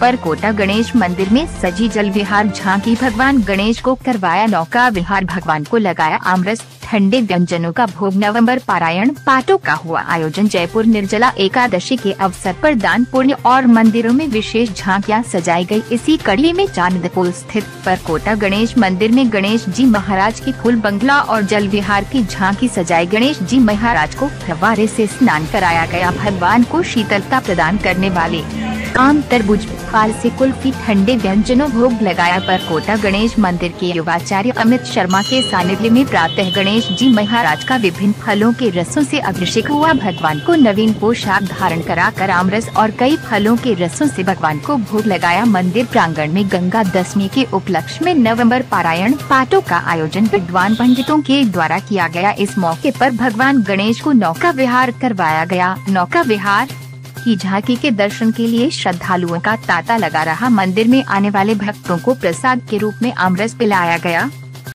पर कोटा गणेश मंदिर में सजी जल विहार, झांकी भगवान गणेश को करवाया नौका, विहार भगवान को लगाया आमरस, ठंडे व्यंजनों का भोग। नवंबर पारायण पाठों का हुआ आयोजन। जयपुर निर्जला एकादशी के अवसर पर दान पुण्य और मंदिरों में विशेष झांकियाँ सजाई गई। इसी कड़ी में चांदपुर स्थित पर कोटा गणेश मंदिर में गणेश जी महाराज की फूल बंगला और जल विहार की झांकी सजाई। गणेश जी महाराज को फवारे से स्नान कराया गया। भगवान को शीतलता प्रदान करने वाले आम तरबूज, फल से कुल्फी, ठंडे व्यंजनों, भोग लगाया पर कोटा गणेश मंदिर के युवाचार्य अमित शर्मा के सानिध्य में प्रातः गणेश जी महाराज का विभिन्न फलों के रसों से अभिषेक हुआ। भगवान को नवीन पोशाक धारण कराकर आमरस और कई फलों के रसों से भगवान को भोग लगाया। मंदिर प्रांगण में गंगा दशमी के उपलक्ष्य में नवंबर पारायण पाठों का आयोजन विद्वान पंडितों के द्वारा किया गया। इस मौके पर भगवान गणेश को नौका विहार करवाया गया। नौका विहार की झांकी के दर्शन के लिए श्रद्धालुओं का तांता लगा रहा मंदिर में आने वाले भक्तों को प्रसाद के रूप में अमृत पिलाया गया।